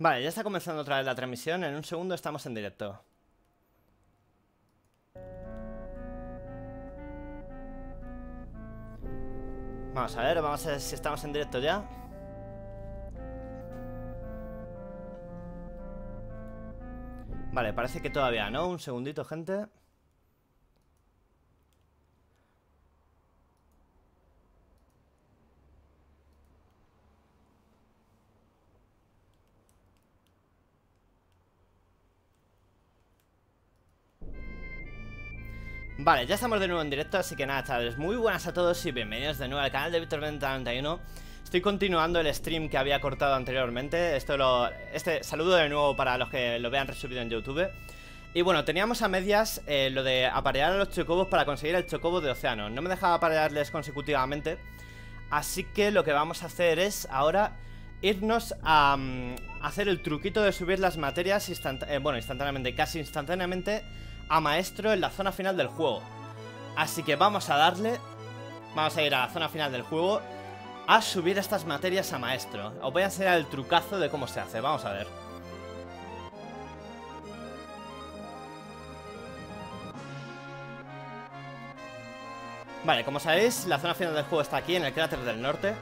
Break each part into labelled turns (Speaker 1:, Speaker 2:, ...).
Speaker 1: Vale, ya está comenzando otra vez la transmisión. En un segundo estamos en directo. Vamos a ver, vamos a ver si estamos en directo ya. Vale, parece que todavía no. Un segundito, gente. Vale, ya estamos de nuevo en directo, así que nada, chavales, muy buenas a todos y bienvenidos de nuevo al canal de Víctor 91 Estoy continuando el stream que había cortado anteriormente, esto lo... Este saludo de nuevo para los que lo vean resubido en YouTube. Y bueno, teníamos a medias eh, lo de aparear a los chocobos para conseguir el chocobo de océano. No me dejaba aparearles consecutivamente Así que lo que vamos a hacer es ahora irnos a mm, hacer el truquito de subir las materias eh, bueno, instantáneamente, casi instantáneamente a maestro en la zona final del juego. Así que vamos a darle Vamos a ir a la zona final del juego A subir estas materias a maestro. Os voy a enseñar el trucazo de cómo se hace Vamos a ver. Vale, como sabéis, la zona final del juego está aquí, en el cráter del norte.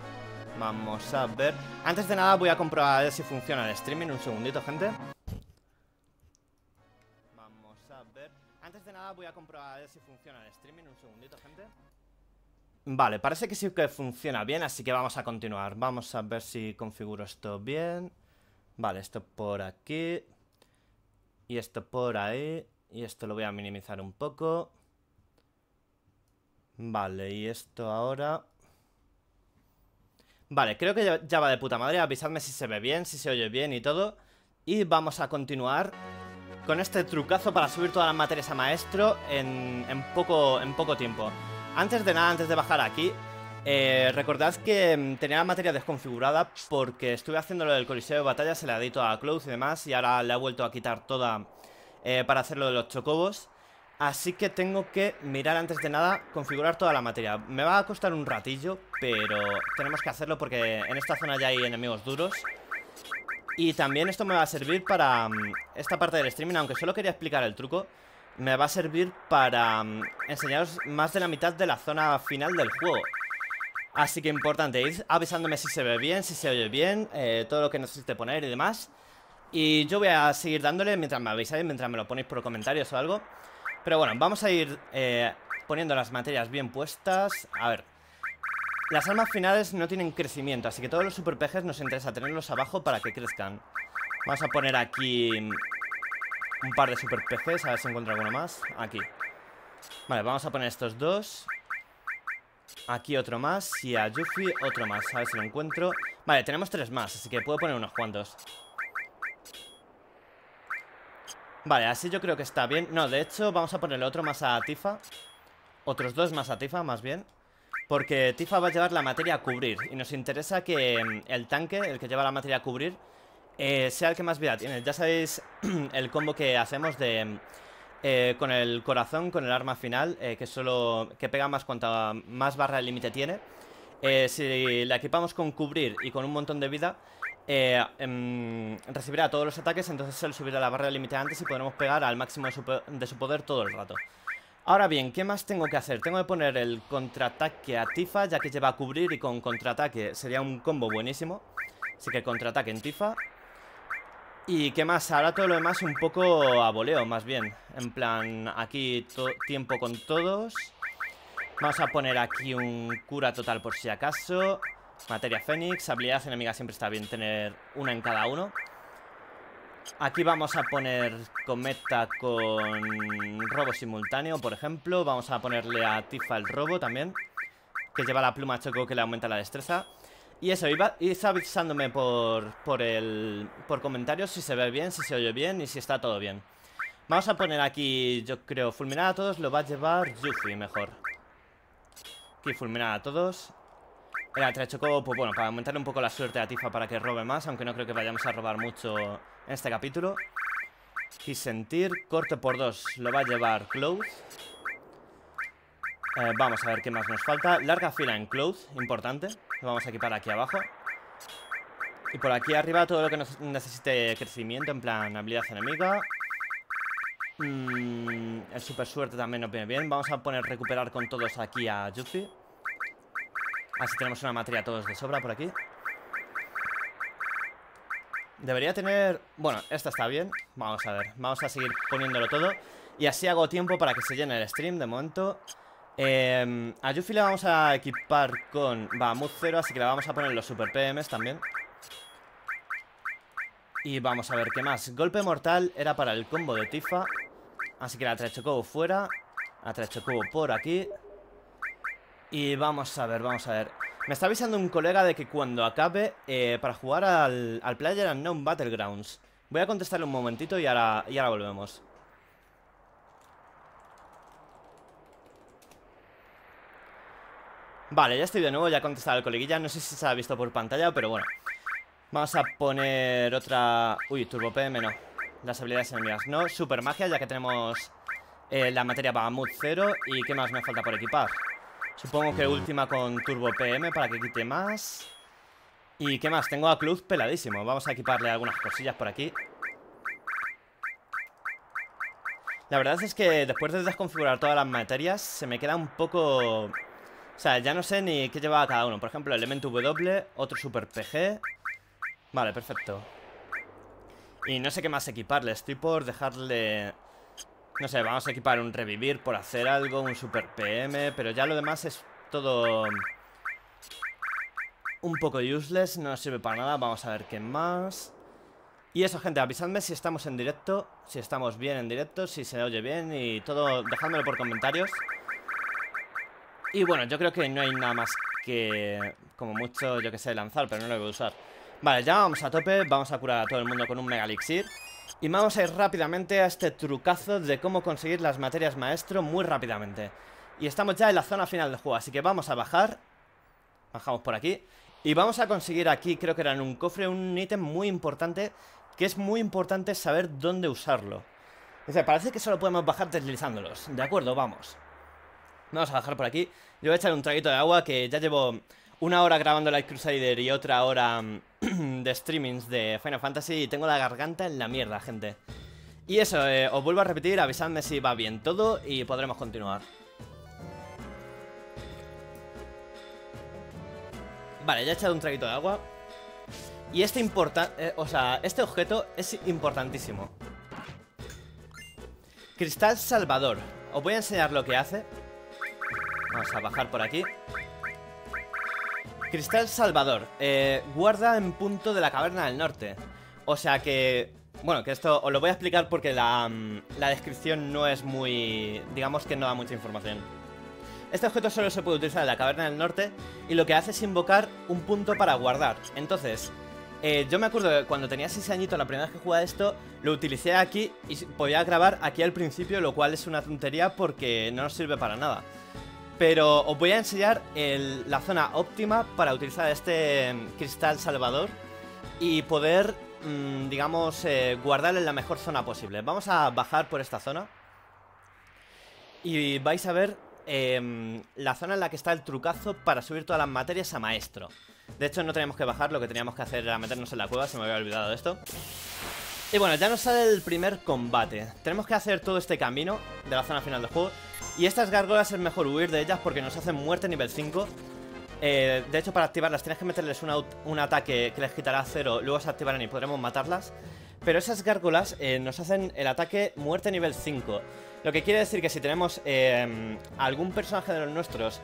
Speaker 1: Vamos a ver. Antes de nada voy a comprobar si funciona el streaming. Un segundito, gente nada voy a comprobar si funciona el streaming. Un segundito, gente. Vale, parece que sí que funciona bien Así que vamos a continuar. Vamos a ver si configuro esto bien. Vale, esto por aquí. Y esto por ahí. Y esto lo voy a minimizar un poco. Vale, y esto ahora. Vale, creo que ya va de puta madre. Avisadme si se ve bien, si se oye bien y todo. Y vamos a continuar con este trucazo para subir todas las materias a maestro en, poco, en poco tiempo. Antes de nada, antes de bajar aquí, eh, recordad que mm, tenía la materia desconfigurada porque estuve haciendo lo del coliseo de batalla, se le ha dito a Close y demás, y ahora le he vuelto a quitar toda eh, para hacer lo de los chocobos. Así que tengo que mirar antes de nada, configurar toda la materia. Me va a costar un ratillo, pero tenemos que hacerlo porque en esta zona ya hay enemigos duros. Y también esto me va a servir para mm, esta parte del streaming, aunque solo quería explicar el truco Me va a servir para mm, enseñaros más de la mitad de la zona final del juego. Así que importante, ir avisándome si se ve bien, si se oye bien, eh, todo lo que necesite poner y demás. Y yo voy a seguir dándole mientras me avisáis, mientras me lo ponéis por comentarios o algo. Pero bueno, vamos a ir eh, poniendo las materias bien puestas. A ver, las armas finales no tienen crecimiento, así que todos los super pejes nos interesa tenerlos abajo para que crezcan. Vamos a poner aquí un par de super pejes, a ver si encuentro alguno más. Aquí. Vale, vamos a poner estos dos. Aquí otro más y a Yuffie otro más, a ver si lo encuentro. Vale, tenemos tres más, así que puedo poner unos cuantos. Vale, así yo creo que está bien. No, de hecho, vamos a ponerle otro más a Tifa. Otros dos más a Tifa, más bien. Porque Tifa va a llevar la materia a cubrir Y nos interesa que mm, el tanque, el que lleva la materia a cubrir eh, Sea el que más vida tiene. Ya sabéis el combo que hacemos de... Mm, eh, con el corazón, con el arma final eh, Que solo... que pega más cuanta más barra de límite tiene. Si la equipamos con cubrir y con un montón de vida em, recibirá todos los ataques Entonces él subirá la barra de límite antes Y podremos pegar al máximo de su poder todo el rato Ahora bien, ¿qué más tengo que hacer? Tengo que poner el contraataque a Tifa, ya que lleva a cubrir y con contraataque sería un combo buenísimo. Así que contraataque en Tifa. ¿Y qué más? Ahora todo lo demás un poco a voleo, más bien. En plan, aquí tiempo con todos. Vamos a poner aquí un cura total por si acaso. Materia Fénix, habilidad enemiga siempre está bien tener una en cada uno. Aquí vamos a poner cometa con robo simultáneo, por ejemplo. Vamos a ponerle a Tifa el robo también. Que lleva la pluma choco que le aumenta la destreza. Y eso, iba, avisándome por, por, el, por comentarios si se ve bien, si se oye bien y si está todo bien. Vamos a poner aquí, yo creo, fulminar a todos lo va a llevar Yuffie mejor. Aquí fulminar a todos. El Choco, pues bueno, para aumentar un poco la suerte a Tifa para que robe más, aunque no creo que vayamos a robar mucho en este capítulo. Y corte por dos, lo va a llevar Cloth. Eh, vamos a ver qué más nos falta. Larga fila en Cloth, importante. Lo vamos a equipar aquí abajo. Y por aquí arriba todo lo que necesite crecimiento, en plan habilidad enemiga. Mm, el super suerte también nos viene bien. Vamos a poner recuperar con todos aquí a Yuffie. Así tenemos una materia todos de sobra por aquí. Debería tener... Bueno, esta está bien. Vamos a ver. Vamos a seguir poniéndolo todo. Y así hago tiempo para que se llene el stream de momento. Eh, a Yuffie le vamos a equipar con Bahamut 0, así que le vamos a poner los super PMs también. Y vamos a ver qué más. Golpe mortal era para el combo de Tifa. Así que la Trechocobo fuera. La Trechocobo por aquí. Y vamos a ver, vamos a ver. Me está avisando un colega de que cuando acabe, eh, para jugar al, al Player Unknown Battlegrounds. Voy a contestarle un momentito y ahora, y ahora volvemos. Vale, ya estoy de nuevo, ya he contestado al coleguilla No sé si se ha visto por pantalla, pero bueno Vamos a poner otra... Uy, Turbo PM no Las habilidades enemigas no Super magia ya que tenemos eh, la materia Bahamut 0 ¿Y qué más me falta por equipar? Supongo que última con Turbo PM para que quite más. ¿Y qué más? Tengo a Cruz peladísimo. Vamos a equiparle algunas cosillas por aquí. La verdad es que después de desconfigurar todas las materias Se me queda un poco... O sea, ya no sé ni qué llevaba cada uno. Por ejemplo, elemento W, otro super PG Vale, perfecto. Y no sé qué más equiparle. Estoy por dejarle... No sé, vamos a equipar un revivir por hacer algo Un super PM Pero ya lo demás es todo... Un poco useless No sirve para nada Vamos a ver qué más. Y eso, gente, avisadme si estamos en directo Si estamos bien en directo Si se oye bien Y todo, dejádmelo por comentarios. Y bueno, yo creo que no hay nada más que... Como mucho, yo que sé, lanzar Pero no lo voy a usar. Vale, ya vamos a tope, vamos a curar a todo el mundo con un Mega Elixir Y vamos a ir rápidamente a este trucazo de cómo conseguir las materias maestro muy rápidamente. Y estamos ya en la zona final del juego, así que vamos a bajar. Bajamos por aquí. Y vamos a conseguir aquí, creo que era en un cofre, un ítem muy importante Que es muy importante saber dónde usarlo. O sea, parece que solo podemos bajar deslizándolos. De acuerdo, vamos. Vamos a bajar por aquí. Yo voy a echar un traguito de agua que ya llevo una hora grabando Light Crusader y otra hora mm, de streamings de Final Fantasy y tengo la garganta en la mierda, gente. Y eso, eh, os vuelvo a repetir, avisadme si va bien todo y podremos continuar. Vale, ya he echado un traguito de agua. Y este importa... Eh, o sea, este objeto es importantísimo. Cristal Salvador. Os voy a enseñar lo que hace. Vamos a bajar por aquí. Cristal Salvador. Eh, guarda en punto de la caverna del norte. O sea que... Bueno, que esto os lo voy a explicar porque la, mm, la descripción no es muy... Digamos que no da mucha información. Este objeto solo se puede utilizar en la caverna del norte y lo que hace es invocar un punto para guardar. Entonces, eh, yo me acuerdo que cuando tenía 6 añitos la primera vez que jugaba esto, lo utilicé aquí y podía grabar aquí al principio, lo cual es una tontería porque no nos sirve para nada. Pero os voy a enseñar la zona óptima para utilizar este mm, cristal salvador y poder, mm, digamos, eh, guardar en la mejor zona posible. Vamos a bajar por esta zona y vais a ver em, la zona en la que está el trucazo para subir todas las materias a maestro. De hecho, no teníamos que bajar, lo que teníamos que hacer era meternos en la cueva, se me había olvidado de esto. Y bueno, ya nos sale el primer combate. Tenemos que hacer todo este camino de la zona final del juego. Y estas gárgolas es mejor huir de ellas porque nos hacen muerte nivel 5 eh, De hecho para activarlas tienes que meterles un ataque que les quitará 0 Luego se activarán y podremos matarlas. Pero esas gárgolas eh, nos hacen el ataque muerte nivel 5 Lo que quiere decir que si tenemos eh, algún personaje de los nuestros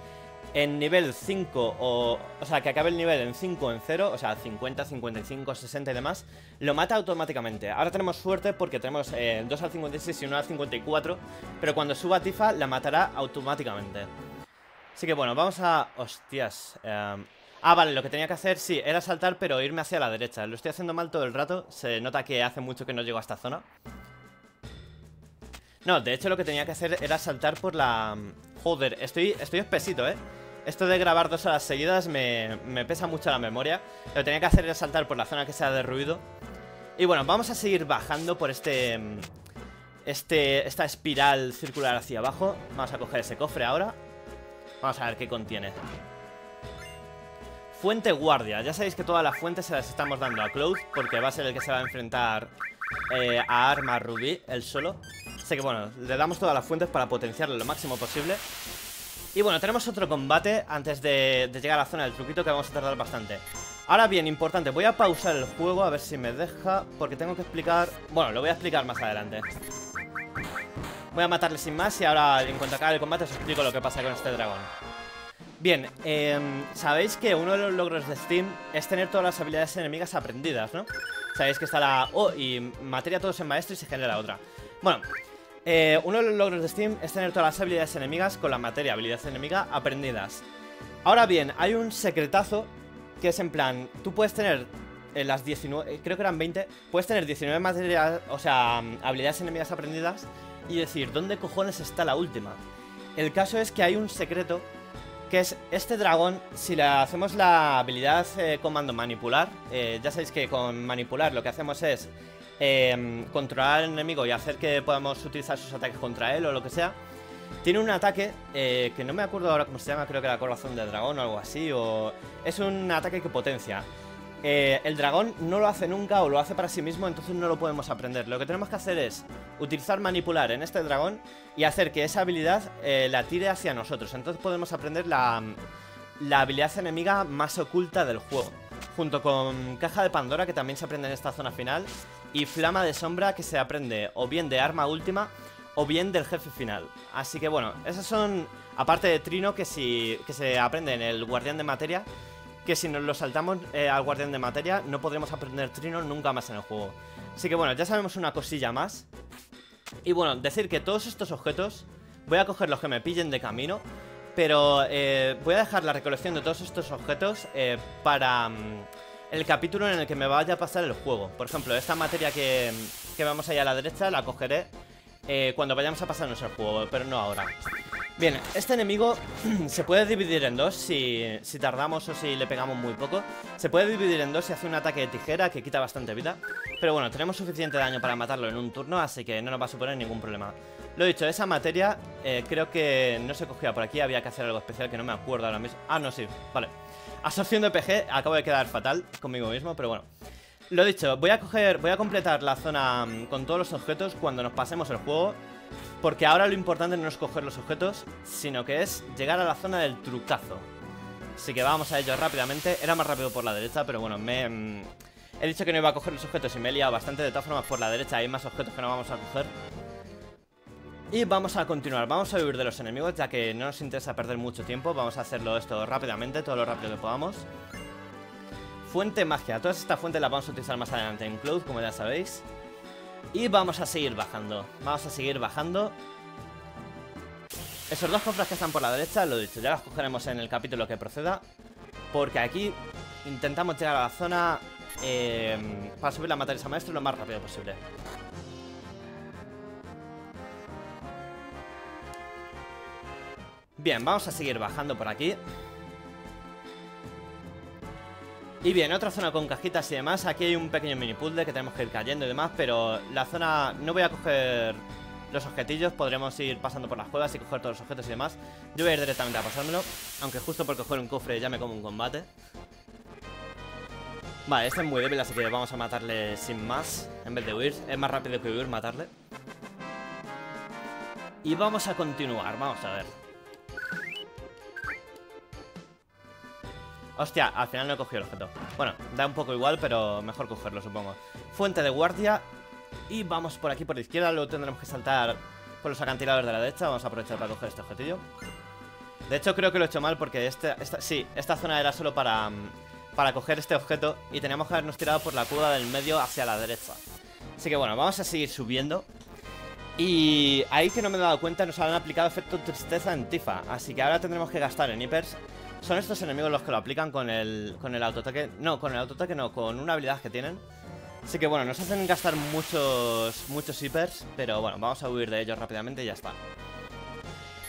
Speaker 1: en nivel 5 o... O sea, que acabe el nivel en 5 o en 0, o sea, 50, 55, 60 y demás, lo mata automáticamente. Ahora tenemos suerte porque tenemos 2 eh, al 56 y 1 al 54, pero cuando suba Tifa la matará automáticamente. Así que bueno, vamos a... Hostias. Em, ah, vale, lo que tenía que hacer, sí, era saltar pero irme hacia la derecha. Lo estoy haciendo mal todo el rato, se nota que hace mucho que no llego a esta zona. No, de hecho lo que tenía que hacer era saltar por la... Joder, estoy, estoy espesito, ¿eh? Esto de grabar dos horas seguidas me, pesa mucho la memoria. Lo que tenía que hacer era saltar por la zona que sea de ruido. Y bueno, vamos a seguir bajando por este... Este, esta espiral circular hacia abajo Vamos a coger ese cofre ahora Vamos a ver qué contiene Fuente guardia. Ya sabéis que todas las fuentes se las estamos dando a Cloud porque va a ser el que se va a enfrentar eh, a Arma Rubí, él solo. Así que bueno, le damos todas las fuentes para potenciarlo lo máximo posible. Y bueno, tenemos otro combate antes de, llegar a la zona del truquito que vamos a tardar bastante. Ahora bien, importante, voy a pausar el juego a ver si me deja Porque tengo que explicar... Bueno, lo voy a explicar más adelante. Voy a matarle sin más y ahora en cuanto acabe el combate os explico lo que pasa con este dragón. Bien, eh, sabéis que uno de los logros de Steam es tener todas las habilidades enemigas aprendidas, ¿no? Sabéis que está la... Oh, y materia todos en maestro y se genera otra. Bueno, eh, uno de los logros de Steam es tener todas las habilidades enemigas con la materia habilidad enemiga aprendidas. Ahora bien, hay un secretazo que es en plan, tú puedes tener eh, las 19, eh, creo que eran 20, puedes tener 19 materias, o sea, mm, habilidades enemigas aprendidas y decir, ¿dónde cojones está la última? El caso es que hay un secreto que es este dragón, si le hacemos la habilidad comando manipular, ya sabéis que con manipular lo que hacemos es eh, controlar al enemigo y hacer que podamos utilizar sus ataques contra él o lo que sea. Tiene un ataque eh, que no me acuerdo ahora cómo se llama, creo que era corazón de dragón o algo así, o es un ataque que potencia. Eh, el dragón no lo hace nunca o lo hace para sí mismo, entonces no lo podemos aprender. Lo que tenemos que hacer es utilizar manipular en este dragón y hacer que esa habilidad eh, la tire hacia nosotros. Entonces podemos aprender la, la habilidad enemiga más oculta del juego. Junto con Caja de Pandora, que también se aprende en esta zona final, y Flama de Sombra, que se aprende o bien de arma última o bien del jefe final. Así que bueno, esas son, aparte de Trino, que, si, que se aprende en el Guardián de Materia, que si nos lo saltamos eh, al Guardián de Materia, no podremos aprender Trino nunca más en el juego. Así que bueno, ya sabemos una cosilla más. Y bueno, decir que todos estos objetos, voy a coger los que me pillen de camino, pero eh, voy a dejar la recolección de todos estos objetos eh, para mm, el capítulo en el que me vaya a pasar el juego. Por ejemplo, esta materia que, que vamos ahí a la derecha la cogeré eh, cuando vayamos a pasarnos el juego, pero no ahora. Bien, este enemigo se puede dividir en dos si, si, tardamos o si le pegamos muy poco. Se puede dividir en dos si hace un ataque de tijera que quita bastante vida. Pero bueno, tenemos suficiente daño para matarlo en un turno, así que no nos va a suponer ningún problema. Lo dicho, esa materia eh, creo que no se cogía por aquí, había que hacer algo especial que no me acuerdo ahora mismo. Ah, no, sí, vale. Absorción de PG, acabo de quedar fatal conmigo mismo, pero bueno. Lo dicho, voy a coger, voy a completar la zona mm, con todos los objetos cuando nos pasemos el juego. Porque ahora lo importante no es coger los objetos, sino que es llegar a la zona del trucazo. Así que vamos a ello rápidamente. Era más rápido por la derecha, pero bueno, me... Mm, he dicho que no iba a coger los objetos y me he liado bastante. De todas formas, por la derecha hay más objetos que no vamos a coger. Y vamos a continuar, vamos a huir de los enemigos ya que no nos interesa perder mucho tiempo Vamos a hacerlo esto rápidamente, todo lo rápido que podamos Fuente magia, todas estas fuentes las vamos a utilizar más adelante en Cloud, como ya sabéis. Y vamos a seguir bajando, vamos a seguir bajando. Esos dos cofres que están por la derecha, lo dicho, ya los cogeremos en el capítulo que proceda Porque aquí intentamos llegar a la zona eh, para subir la materia maestro lo más rápido posible. Bien, vamos a seguir bajando por aquí Y bien, otra zona con cajitas y demás. Aquí hay un pequeño mini puzzle que tenemos que ir cayendo y demás Pero la zona... No voy a coger los objetillos Podremos ir pasando por las cuevas y coger todos los objetos y demás. Yo voy a ir directamente a pasármelo Aunque justo por coger un cofre ya me como un combate. Vale, este es muy débil, así que vamos a matarle sin más En vez de huir, es más rápido que huir matarle. Y vamos a continuar, vamos a ver Hostia, al final no he cogido el objeto. Bueno, da un poco igual, pero mejor cogerlo, supongo. Fuente de guardia. Y vamos por aquí por la izquierda. Luego tendremos que saltar por los acantilados de la derecha. Vamos a aprovechar para coger este objetillo. De hecho, creo que lo he hecho mal porque este, esta, sí, esta zona era solo para, para coger este objeto Y teníamos que habernos tirado por la cueva del medio hacia la derecha. Así que bueno, vamos a seguir subiendo. Y ahí que no me he dado cuenta nos han aplicado efecto tristeza en Tifa. Así que ahora tendremos que gastar en hippers son estos enemigos los que lo aplican con el, con el autoataque. No, con el autoataque no, con una habilidad que tienen. Así que bueno, nos hacen gastar muchos, muchos hippers, pero bueno, vamos a huir de ellos rápidamente y ya está.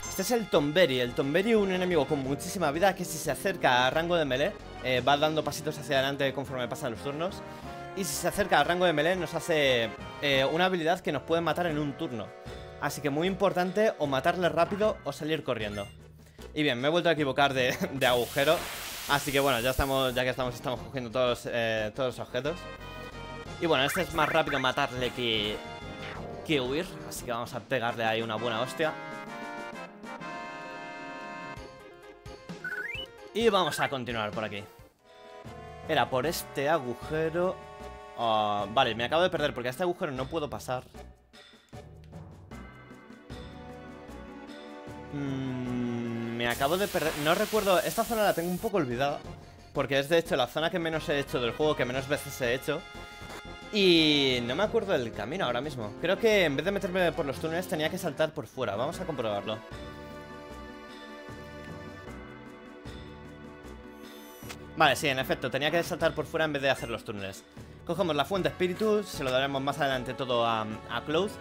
Speaker 1: Este es el Tomberry. El Tomberry un enemigo con muchísima vida que si se acerca a rango de melee, eh, va dando pasitos hacia adelante conforme pasan los turnos. Y si se acerca al rango de melee nos hace eh, una habilidad que nos puede matar en un turno. Así que muy importante o matarle rápido o salir corriendo. Y bien, me he vuelto a equivocar de, agujero Así que bueno, ya estamos, ya que estamos, estamos cogiendo todos, eh, todos los objetos. Y bueno, este es más rápido matarle que, que huir. Así que vamos a pegarle ahí una buena hostia. Y vamos a continuar por aquí. Era por este agujero... Ah, vale, me acabo de perder porque a este agujero no puedo pasar. Mm, acabo de perder... No recuerdo... Esta zona la tengo un poco olvidada. Porque es de hecho la zona que menos he hecho del juego, que menos veces he hecho. Y no me acuerdo del camino ahora mismo. Creo que en vez de meterme por los túneles tenía que saltar por fuera. Vamos a comprobarlo. Vale, sí, en efecto, tenía que saltar por fuera en vez de hacer los túneles. Cogemos la fuente espíritu, se lo daremos más adelante todo a, a Cloud.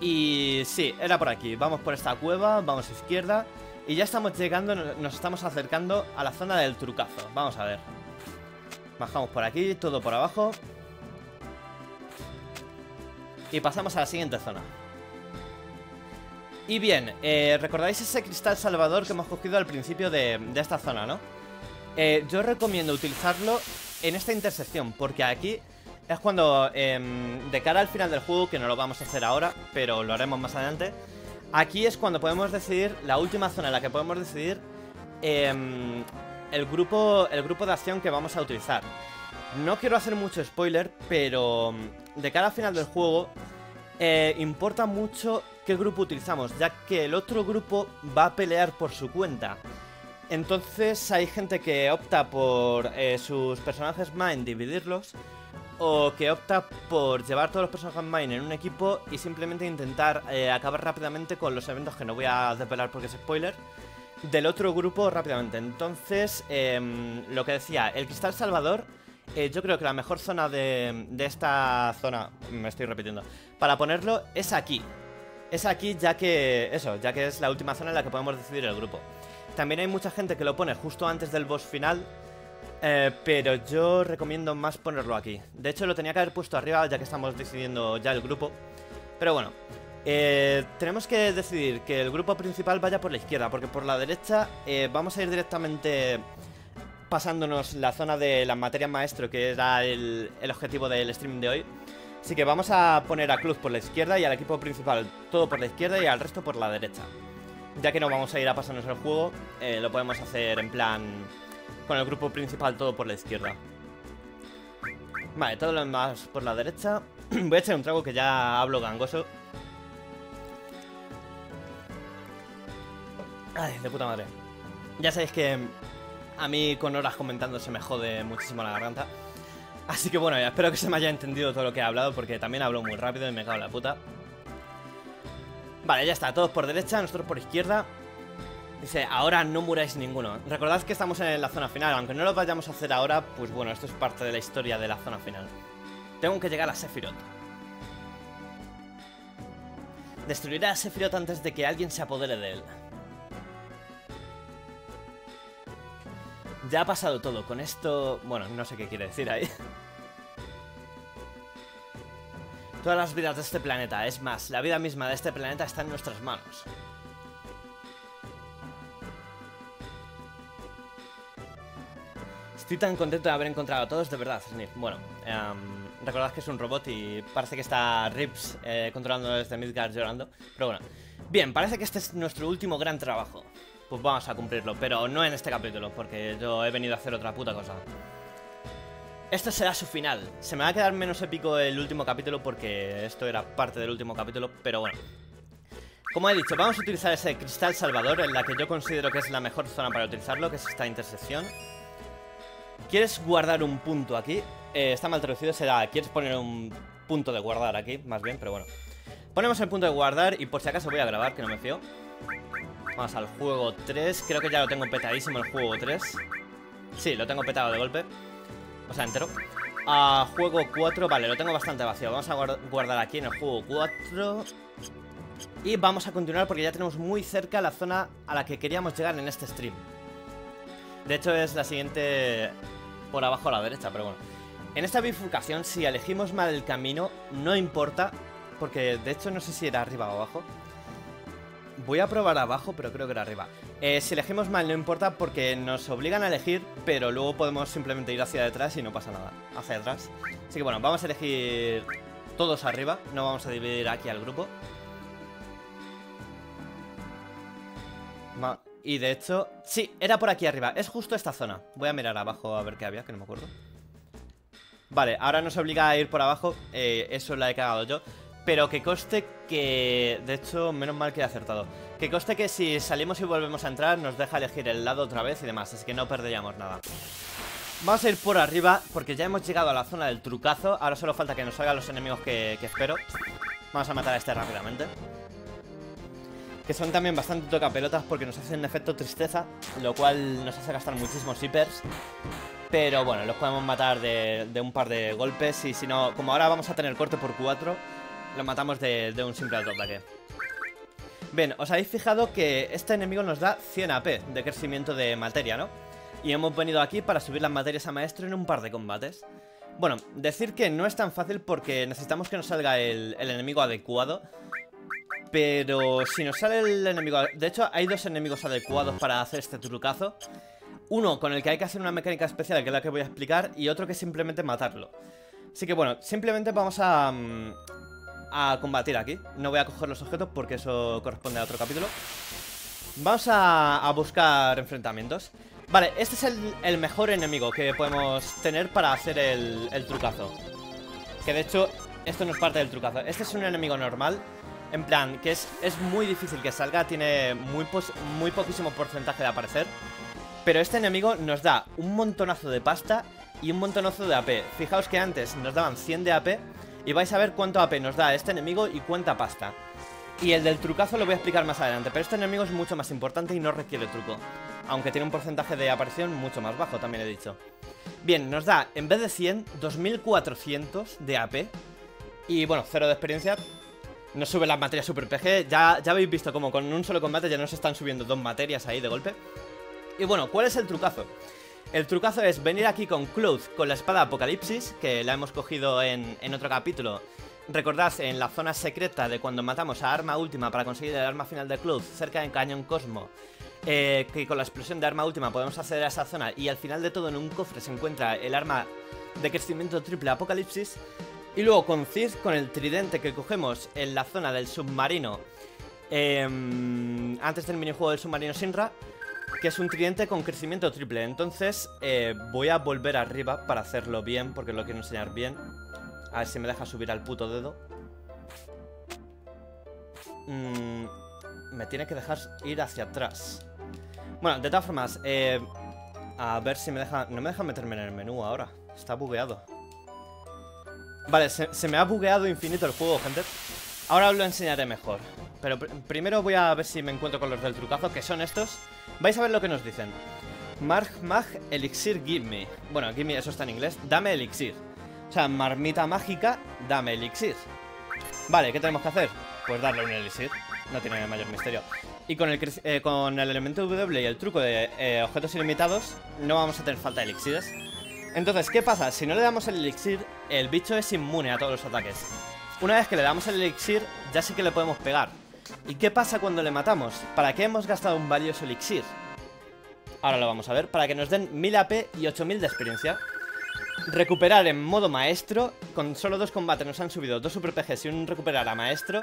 Speaker 1: Y sí, era por aquí. Vamos por esta cueva, vamos a izquierda. Y ya estamos llegando, nos estamos acercando a la zona del trucazo. Vamos a ver. Bajamos por aquí, todo por abajo. Y pasamos a la siguiente zona. Y bien, eh, ¿recordáis ese cristal salvador que hemos cogido al principio de, esta zona, no? Eh, yo recomiendo utilizarlo en esta intersección, porque aquí es cuando, em, de cara al final del juego, que no lo vamos a hacer ahora, pero lo haremos más adelante, aquí es cuando podemos decidir, la última zona en la que podemos decidir em, el, grupo, el grupo de acción que vamos a utilizar. No quiero hacer mucho spoiler, pero de cara al final del juego, eh, importa mucho qué grupo utilizamos, ya que el otro grupo va a pelear por su cuenta. Entonces hay gente que opta por eh, sus personajes main dividirlos o que opta por llevar todos los personajes main en un equipo y simplemente intentar eh, acabar rápidamente con los eventos que no voy a desvelar porque es spoiler del otro grupo rápidamente. Entonces, em, lo que decía, el Cristal Salvador, eh, yo creo que la mejor zona de, de esta zona, me estoy repitiendo, para ponerlo es aquí. Es aquí ya que, eso, ya que es la última zona en la que podemos decidir el grupo. También hay mucha gente que lo pone justo antes del boss final, eh, pero yo recomiendo más ponerlo aquí. De hecho, lo tenía que haber puesto arriba ya que estamos decidiendo ya el grupo. Pero bueno, eh, tenemos que decidir que el grupo principal vaya por la izquierda, porque por la derecha eh, vamos a ir directamente pasándonos la zona de la materia maestro, que era el, el objetivo del stream de hoy. Así que vamos a poner a Cruz por la izquierda y al equipo principal todo por la izquierda y al resto por la derecha. Ya que no vamos a ir a pasarnos el juego, eh, lo podemos hacer en plan con el grupo principal todo por la izquierda. Vale, todo lo demás por la derecha. Voy a echar un trago que ya hablo gangoso. Ay, de puta madre. Ya sabéis que a mí con horas comentando se me jode muchísimo la garganta. Así que bueno, espero que se me haya entendido todo lo que he hablado porque también hablo muy rápido y me cago en la puta. Vale, ya está, todos por derecha, nosotros por izquierda Dice, ahora no muráis ninguno Recordad que estamos en la zona final. Aunque no lo vayamos a hacer ahora, pues bueno, esto es parte de la historia de la zona final. Tengo que llegar a Sephiroth. Destruiré a Sephiroth antes de que alguien se apodere de él. Ya ha pasado todo, con esto... Bueno, no sé qué quiere decir ahí. Todas las vidas de este planeta. Es más, la vida misma de este planeta está en nuestras manos. Estoy tan contento de haber encontrado a todos, de verdad, Bueno, um, recordad que es un robot y parece que está Rips eh, controlando desde Midgard llorando. Pero bueno, bien, parece que este es nuestro último gran trabajo. Pues vamos a cumplirlo, pero no en este capítulo, porque yo he venido a hacer otra puta cosa. Esto será su final. Se me va a quedar menos épico el último capítulo porque esto era parte del último capítulo, pero bueno. Como he dicho, vamos a utilizar ese cristal salvador en la que yo considero que es la mejor zona para utilizarlo, que es esta intersección. ¿Quieres guardar un punto aquí? Eh, está mal traducido, será, ¿quieres poner un punto de guardar aquí? Más bien, pero bueno. Ponemos el punto de guardar y por si acaso voy a grabar, que no me fío. Vamos al juego 3, creo que ya lo tengo petadísimo el juego 3. Sí, lo tengo petado de golpe. O sea, entero a juego 4, vale, lo tengo bastante vacío Vamos a guardar aquí en el juego 4 Y vamos a continuar porque ya tenemos muy cerca la zona a la que queríamos llegar en este stream De hecho es la siguiente por abajo a la derecha, pero bueno En esta bifurcación, si elegimos mal el camino, no importa Porque de hecho no sé si era arriba o abajo Voy a probar abajo, pero creo que era arriba. Eh, si elegimos mal no importa porque nos obligan a elegir, pero luego podemos simplemente ir hacia detrás y no pasa nada. Hacia atrás. Así que bueno, vamos a elegir todos arriba. No vamos a dividir aquí al grupo. Y de hecho, sí, era por aquí arriba. Es justo esta zona. Voy a mirar abajo a ver qué había, que no me acuerdo. Vale, ahora nos obliga a ir por abajo. Eh, eso la he cagado yo. Pero que coste que... De hecho, menos mal que he acertado. Que coste que si salimos y volvemos a entrar nos deja elegir el lado otra vez y demás. Así que no perderíamos nada. Vamos a ir por arriba porque ya hemos llegado a la zona del trucazo. Ahora solo falta que nos salgan los enemigos que, espero. Vamos a matar a este rápidamente. Que son también bastante tocapelotas porque nos hacen efecto tristeza. Lo cual nos hace gastar muchísimos hippers. Pero bueno, los podemos matar de, un par de golpes Y si no, como ahora vamos a tener corte por 4 lo matamos de, un simple ataque Bien, os habéis fijado que este enemigo nos da 100 AP de crecimiento de materia, ¿no? Y hemos venido aquí para subir las materias a maestro en un par de combates Bueno, decir que no es tan fácil porque necesitamos que nos salga el enemigo adecuado Pero si nos sale el enemigo... De hecho, hay dos enemigos adecuados para hacer este trucazo Uno con el que hay que hacer una mecánica especial, que es la que voy a explicar Y otro que es simplemente matarlo Así que bueno, simplemente vamos a, mm, a combatir aquí. No voy a coger los objetos porque eso corresponde a otro capítulo. Vamos a, buscar enfrentamientos. Vale, este es el, mejor enemigo que podemos tener para hacer el, trucazo. Que de hecho, esto no es parte del trucazo. Este es un enemigo normal. En plan, que es, es muy difícil que salga, tiene muy, muy poquísimo porcentaje de aparecer. Pero este enemigo nos da un montonazo de pasta y un montonazo de AP. Fijaos que antes nos daban 100 de AP y vais a ver cuánto AP nos da este enemigo y cuánta pasta. Y el del trucazo lo voy a explicar más adelante, pero este enemigo es mucho más importante y no requiere truco. Aunque tiene un porcentaje de aparición mucho más bajo, también he dicho. Bien, nos da, en vez de 100, 2400 de AP. Y bueno, cero de experiencia. Nos sube la materia super PG. Ya, ya habéis visto como con un solo combate ya nos están subiendo dos materias ahí de golpe. Y bueno, ¿cuál es el trucazo? El trucazo es venir aquí con Cloth, con la espada Apocalipsis, que la hemos cogido en, otro capítulo. Recordad, en la zona secreta de cuando matamos a Arma Última para conseguir el arma final de Cloth, cerca del Cañón Cosmo, eh, que con la explosión de Arma Última podemos acceder a esa zona y al final de todo en un cofre se encuentra el arma de crecimiento triple Apocalipsis. Y luego con Cid, con el tridente que cogemos en la zona del submarino, em, antes del minijuego del submarino Sinra, que es un tridente con crecimiento triple. Entonces eh, voy a volver arriba para hacerlo bien, porque lo quiero enseñar bien. A ver si me deja subir al puto dedo. Mm, me tiene que dejar ir hacia atrás. Bueno, de todas formas, eh, a ver si me deja... No me deja meterme en el menú ahora. Está bugueado. Vale, se, me ha bugueado infinito el juego, gente. Ahora os lo enseñaré mejor. Pero primero voy a ver si me encuentro con los del trucazo, que son estos. Vais a ver lo que nos dicen. Marg Mag Elixir Give Me. Bueno, Give Me, eso está en inglés. Dame elixir. O sea, marmita mágica, dame elixir. Vale, ¿qué tenemos que hacer? Pues darle un elixir. No tiene mayor misterio. Y con el, eh, con el elemento W y el truco de eh, objetos ilimitados, no vamos a tener falta de elixires. Entonces, ¿qué pasa? Si no le damos el elixir, el bicho es inmune a todos los ataques. Una vez que le damos el elixir, ya sí que le podemos pegar. ¿Y qué pasa cuando le matamos? ¿Para qué hemos gastado un valioso elixir? Ahora lo vamos a ver, para que nos den 1000 AP y 8000 de experiencia Recuperar en modo maestro Con solo dos combates nos han subido dos super PGs y un recuperar a maestro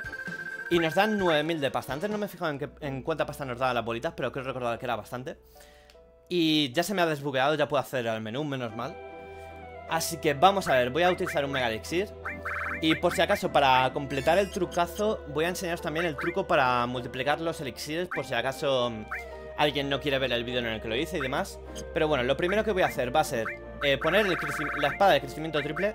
Speaker 1: Y nos dan 9000 de pasta Antes no me he fijado en, cuánta pasta nos daban las bolitas Pero creo recordar que era bastante Y ya se me ha desbugueado, ya puedo acceder al menú, menos mal Así que vamos a ver, voy a utilizar un Mega Elixir y por si acaso, para completar el trucazo, voy a enseñaros también el truco para multiplicar los elixires, por si acaso mm, alguien no quiere ver el vídeo en el que lo hice y demás. Pero bueno, lo primero que voy a hacer va a ser eh, poner la espada de crecimiento triple,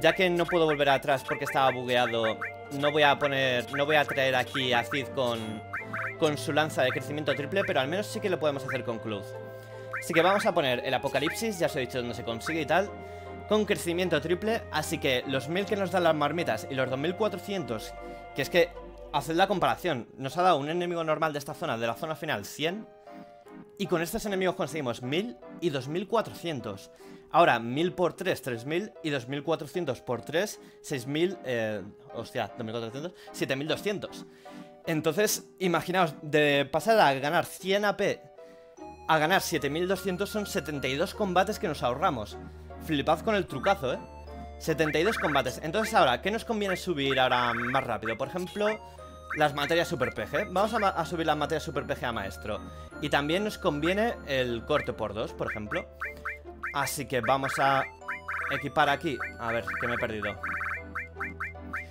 Speaker 1: ya que no puedo volver atrás porque estaba bugueado. No voy a poner, no voy a traer aquí a Cid con, con su lanza de crecimiento triple, pero al menos sí que lo podemos hacer con Cluz. Así que vamos a poner el apocalipsis, ya os he dicho dónde se consigue y tal con crecimiento triple, así que los 1000 que nos dan las marmitas y los 2400, que es que, haced la comparación, nos ha dado un enemigo normal de esta zona, de la zona final, 100, y con estos enemigos conseguimos 1000 y 2400. Ahora, 1000 por 3, 3000 y 2400 por 3, 6000, eh, hostia, 2400, 7200. Entonces, imaginaos, de pasar a ganar 100 AP a ganar 7200 son 72 combates que nos ahorramos. Flipad con el trucazo, ¿eh? 72 combates. Entonces ahora, ¿qué nos conviene subir ahora más rápido? Por ejemplo, las materias super PG. Vamos a, subir las materias super PG a maestro. Y también nos conviene el corte por dos, por ejemplo. Así que vamos a equipar aquí. A ver, que me he perdido.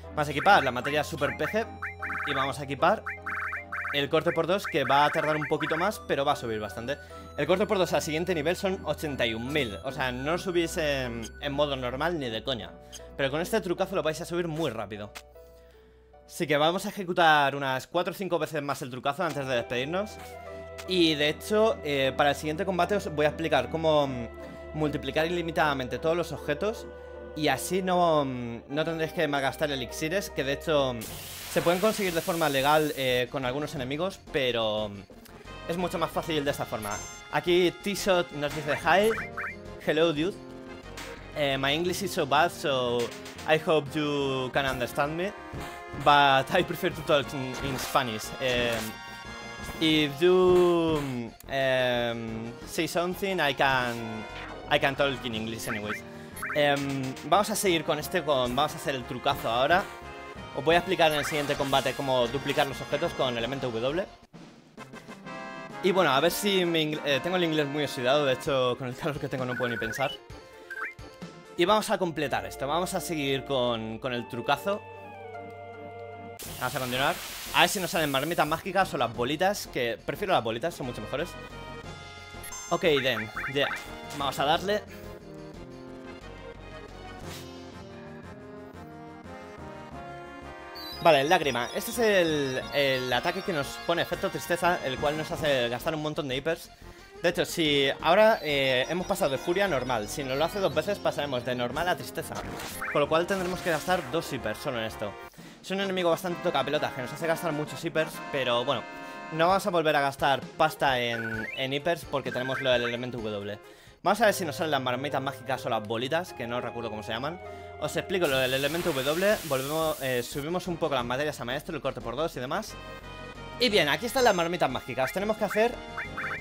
Speaker 1: Vamos a equipar la materia super PG. Y vamos a equipar el corte por dos, que va a tardar un poquito más, pero va a subir bastante. El corte por dos al siguiente nivel son 81.000. O sea, no subís en, en, modo normal ni de coña. Pero con este trucazo lo vais a subir muy rápido. Así que vamos a ejecutar unas 4 o 5 veces más el trucazo antes de despedirnos. Y de hecho, eh, para el siguiente combate os voy a explicar cómo mm, multiplicar ilimitadamente todos los objetos. Y así no, mm, no tendréis que malgastar elixires, que de hecho mm, se pueden conseguir de forma legal eh, con algunos enemigos, pero es mucho más fácil de esta forma. Aquí T-Shot nos dice Hi, hello dude. Eh, my English is so bad, so I hope you can understand me. But I prefer to talk in, Spanish. Um, if you um, say something, I can I can talk in English anyways. Um, vamos a seguir con este, con, vamos a hacer el trucazo ahora. Os voy a explicar en el siguiente combate cómo duplicar los objetos con elemento W. Y bueno, a ver si eh, tengo el inglés muy oxidado, de hecho con el calor que tengo no puedo ni pensar. Y vamos a completar esto, vamos a seguir con, con el trucazo. Vamos a continuar A ver si nos salen marmitas mágicas o las bolitas Que prefiero las bolitas, son mucho mejores Ok, then, ya Vamos a darle Vale, lágrima Este es el, el ataque que nos pone efecto tristeza El cual nos hace gastar un montón de hippers de hecho, si ahora eh, hemos pasado de furia a normal, si nos lo hace dos veces pasaremos de normal a tristeza. Con lo cual tendremos que gastar dos hippers solo en esto. Es un enemigo bastante toca pelotas que nos hace gastar muchos hippers, pero bueno, no vamos a volver a gastar pasta en, en hippers porque tenemos lo del elemento W. Vamos a ver si nos salen las marmitas mágicas o las bolitas, que no recuerdo cómo se llaman. Os explico lo del elemento W, volvemos, eh, subimos un poco las materias a maestro, el corte por dos y demás. Y bien, aquí están las marmitas mágicas. Tenemos que hacer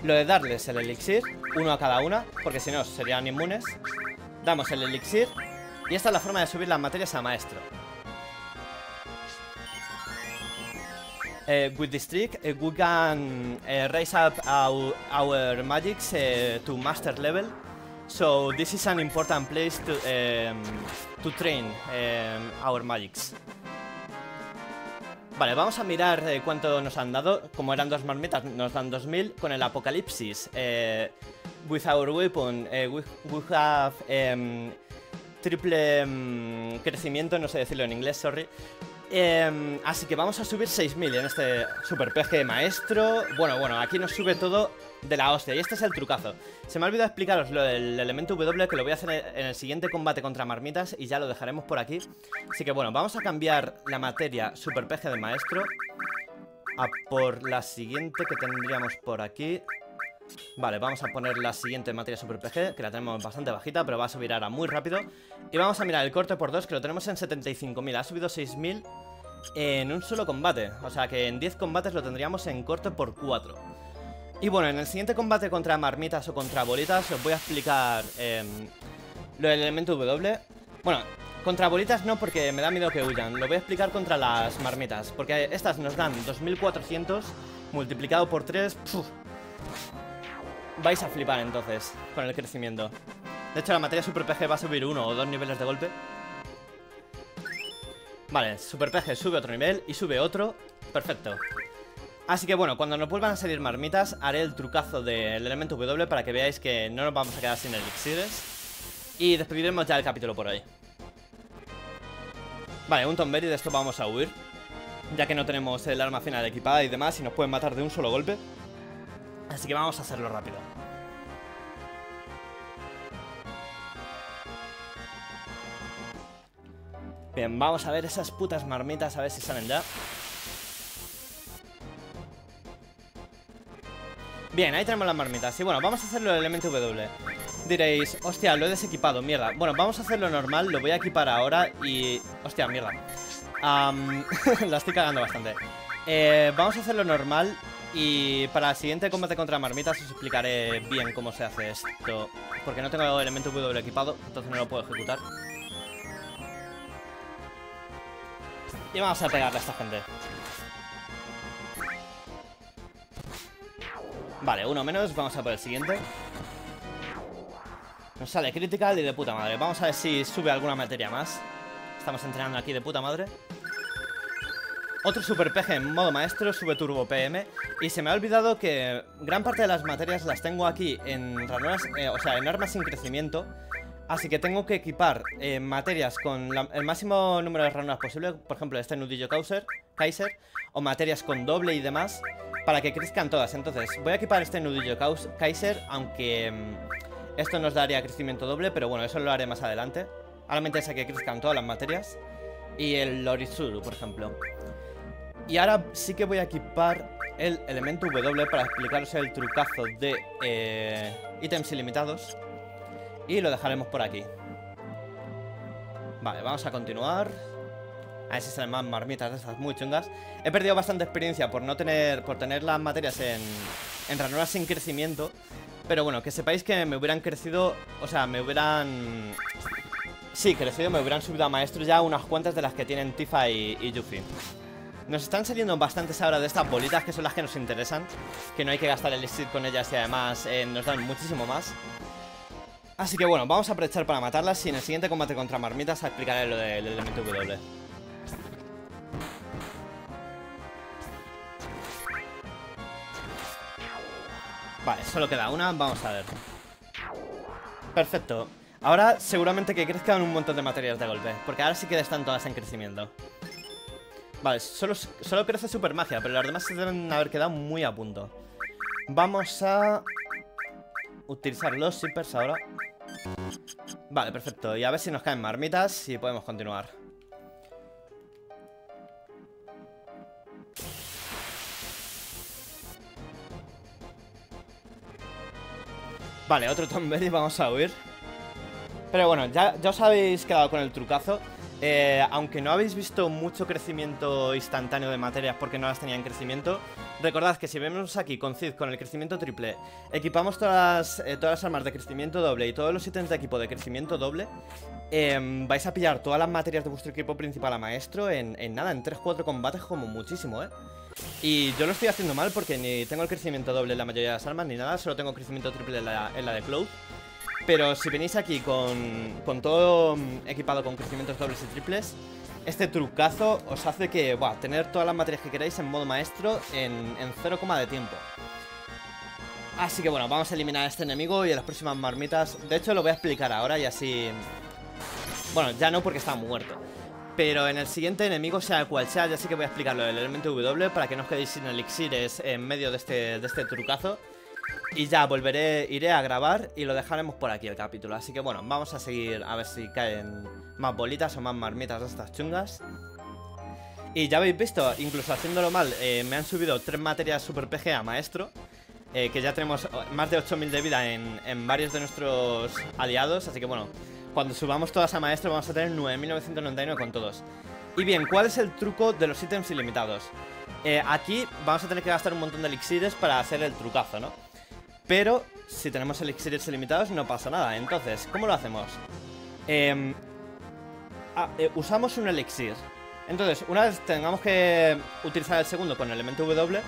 Speaker 1: lo de darles el elixir, uno a cada una, porque si no serían inmunes. Damos el elixir y esta es la forma de subir las materias a maestro. Uh, with this trick, uh, we can raise up our, our magics to master level. So this is an important place to, um, to train um, our magics. Vale, vamos a mirar cuánto nos han dado. Como eran dos marmitas, nos dan 2000 con el apocalipsis. with our weapon, we, we, have um, triple um, crecimiento, no sé decirlo en inglés, sorry. Em, así que vamos a subir 6000 en este super PG maestro. Bueno, bueno, aquí nos sube todo de la hostia. Y este es el trucazo. Se me ha olvidado explicaros lo del elemento W que lo voy a hacer en el siguiente combate contra marmitas y ya lo dejaremos por aquí. Así que bueno, vamos a cambiar la materia super PG de maestro a por la siguiente que tendríamos por aquí. Vale, vamos a poner la siguiente materia super PG, que la tenemos bastante bajita, pero va a subir ahora muy rápido. Y vamos a mirar el corte por 2, que lo tenemos en 75.000. Ha subido 6.000 en un solo combate. O sea que en 10 combates lo tendríamos en corte por 4. Y bueno, en el siguiente combate contra marmitas o contra bolitas os voy a explicar em, lo del elemento W. Bueno, contra bolitas no porque me da miedo que huyan. Lo voy a explicar contra las marmitas. Porque estas nos dan 2400 multiplicado por 3 vais a flipar entonces con el crecimiento. De hecho, la materia Super PG va a subir uno o dos niveles de golpe. Vale, Super PG sube otro nivel y sube otro. Perfecto. Así que bueno, cuando nos vuelvan a salir marmitas, haré el trucazo del elemento W para que veáis que no nos vamos a quedar sin elixires. Y despediremos ya el capítulo por ahí. Vale, un Tomberry, de esto vamos a huir. Ya que no tenemos el arma final equipada y demás y nos pueden matar de un solo golpe. Así que vamos a hacerlo rápido. Bien, vamos a ver esas putas marmitas, a ver si salen ya. Bien, ahí tenemos las marmitas. Y bueno, vamos a hacerlo el elemento W. Diréis, hostia, lo he desequipado, mierda. Bueno, vamos a hacerlo normal, lo voy a equipar ahora y... Hostia, mierda. la estoy cagando bastante. Eh, vamos a hacerlo normal y para el siguiente combate contra marmitas os explicaré bien cómo se hace esto. Porque no tengo el elemento W equipado, entonces no lo puedo ejecutar. Y vamos a pegarle a esta gente. Vale, uno menos, vamos a por el siguiente. Nos sale critical y de puta madre. Vamos a ver si sube alguna materia más. Estamos entrenando aquí de puta madre. Otro super en modo maestro, sube turbo PM Y se me ha olvidado que gran parte de las materias las tengo aquí en ranuras, eh, o sea, en armas sin crecimiento Así que tengo que equipar eh, materias con el máximo número de ranuras posible Por ejemplo, este nudillo Kaiser, Kaiser O materias con doble y demás Para que crezcan todas Entonces, voy a equipar este nudillo Kaiser Aunque mm, esto nos daría crecimiento doble Pero bueno, eso lo haré más adelante Ahora me interesa que crezcan todas las materias Y el Lorizuru, por ejemplo y ahora sí que voy a equipar el elemento W para explicaros el trucazo de eh, ítems ilimitados. Y lo dejaremos por aquí. Vale, vamos a continuar. A ver más marmitas de estas muy chungas. He perdido bastante experiencia por no tener. por tener las materias en. en ranuras sin crecimiento. Pero bueno, que sepáis que me hubieran crecido. O sea, me hubieran. Sí, crecido, me hubieran subido a maestro ya unas cuantas de las que tienen Tifa y, y Yuffie. Nos están saliendo bastantes ahora de estas bolitas que son las que nos interesan Que no hay que gastar el elixir con ellas y además eh, nos dan muchísimo más Así que bueno, vamos a aprovechar para matarlas y en el siguiente combate contra marmitas explicaré lo del elemento W Vale, solo queda una, vamos a ver Perfecto Ahora seguramente que crezcan un montón de materias de golpe Porque ahora sí que están todas en crecimiento Vale, solo, solo crece super magia, pero las demás se deben haber quedado muy a punto. Vamos a utilizar los zippers ahora. Vale, perfecto. Y a ver si nos caen marmitas y podemos continuar. Vale, otro Tomberry, vamos a huir. Pero bueno, ya, ya os habéis quedado con el trucazo. Eh, aunque no habéis visto mucho crecimiento instantáneo de materias porque no las tenía en crecimiento, recordad que si vemos aquí con Cid con el crecimiento triple, equipamos todas las, eh, todas las armas de crecimiento doble y todos los ítems de equipo de crecimiento doble, em, vais a pillar todas las materias de vuestro equipo principal a maestro en, nada, en 3-4 combates como muchísimo, ¿eh? Y yo lo estoy haciendo mal porque ni tengo el crecimiento doble en la mayoría de las armas ni nada, solo tengo crecimiento triple en la, en la de Cloud. Pero si venís aquí con, con todo equipado con crecimientos dobles y triples, este trucazo os hace que, buah, tener todas las materias que queráis en modo maestro en, en 0, de tiempo. Así que bueno, vamos a eliminar a este enemigo y a las próximas marmitas. De hecho, lo voy a explicar ahora y así... Bueno, ya no porque está muerto. Pero en el siguiente enemigo, sea cual sea, ya sí que voy a explicarlo. El elemento W para que no os quedéis sin elixires en medio de este, de este trucazo. Y ya volveré, iré a grabar y lo dejaremos por aquí el capítulo. Así que bueno, vamos a seguir a ver si caen más bolitas o más marmitas de estas chungas. Y ya habéis visto, incluso haciéndolo mal, eh, me han subido tres materias super PG a maestro eh, Que ya tenemos más de 8000 de vida en, en varios de nuestros aliados. Así que bueno, cuando subamos todas a maestro vamos a tener 9999 con todos Y bien, ¿cuál es el truco de los ítems ilimitados? Eh, aquí vamos a tener que gastar un montón de elixires para hacer el trucazo, ¿no? Pero si tenemos elixires ilimitados no pasa nada. Entonces, ¿cómo lo hacemos? Em, ah, eh, usamos un elixir. Entonces, una vez tengamos que utilizar el segundo con el elemento W,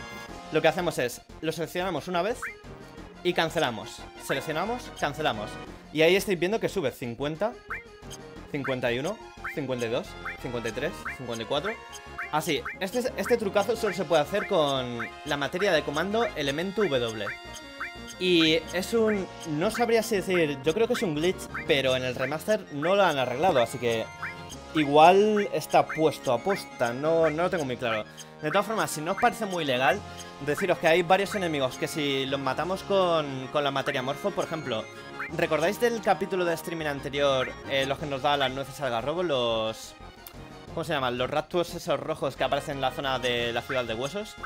Speaker 1: lo que hacemos es, lo seleccionamos una vez y cancelamos. Seleccionamos, cancelamos. Y ahí estáis viendo que sube 50, 51, 52, 53, 54. Así, este, este trucazo solo se puede hacer con la materia de comando elemento W. Y es un... No sabría si decir... Yo creo que es un glitch, pero en el remaster no lo han arreglado, así que... Igual está puesto a posta, no, no lo tengo muy claro. De todas formas, si no os parece muy legal, deciros que hay varios enemigos que si los matamos con, con la materia morfo, por ejemplo, ¿recordáis del capítulo de streaming anterior, eh, los que nos da las nueces al garrobo, los... ¿Cómo se llaman? Los raptors esos rojos que aparecen en la zona de la ciudad de huesos.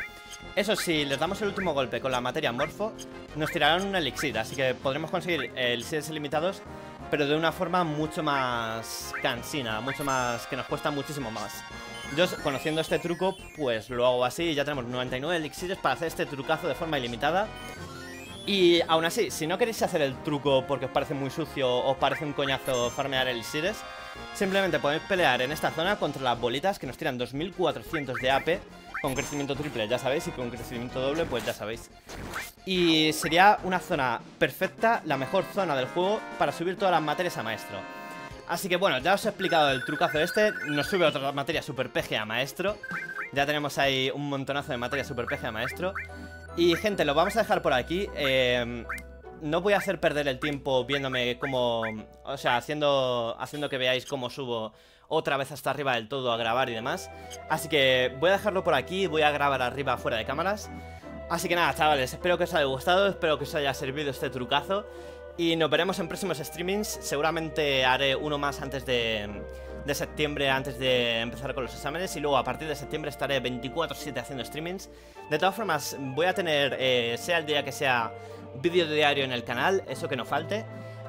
Speaker 1: Eso sí, les damos el último golpe con la materia morfo, nos tirarán un elixir, así que podremos conseguir elixires ilimitados, pero de una forma mucho más cansina, mucho más... que nos cuesta muchísimo más. Yo, conociendo este truco, pues lo hago así y ya tenemos 99 elixires para hacer este trucazo de forma ilimitada. Y aún así, si no queréis hacer el truco porque os parece muy sucio o os parece un coñazo farmear elixires, simplemente podéis pelear en esta zona contra las bolitas que nos tiran 2400 de AP con crecimiento triple, ya sabéis, y con crecimiento doble, pues ya sabéis. Y sería una zona perfecta, la mejor zona del juego para subir todas las materias a maestro. Así que bueno, ya os he explicado el trucazo este, nos sube otra materia super PG a maestro. Ya tenemos ahí un montonazo de materia super PG a maestro. Y gente, lo vamos a dejar por aquí. Eh, No voy a hacer perder el tiempo viéndome como... O sea, haciendo, haciendo que veáis cómo subo otra vez hasta arriba del todo a grabar y demás. Así que voy a dejarlo por aquí, voy a grabar arriba fuera de cámaras. Así que nada, chavales, espero que os haya gustado, espero que os haya servido este trucazo. Y nos veremos en próximos streamings, seguramente haré uno más antes de de septiembre antes de empezar con los exámenes y luego a partir de septiembre estaré 24-7 haciendo streamings. De todas formas, voy a tener, eh, sea el día que sea, vídeo diario en el canal, eso que no falte.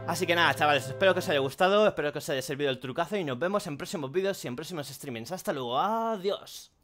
Speaker 1: Así que nada, chavales, espero que os haya gustado, espero que os haya servido el trucazo y nos vemos en próximos vídeos y en próximos streamings. Hasta luego, adiós.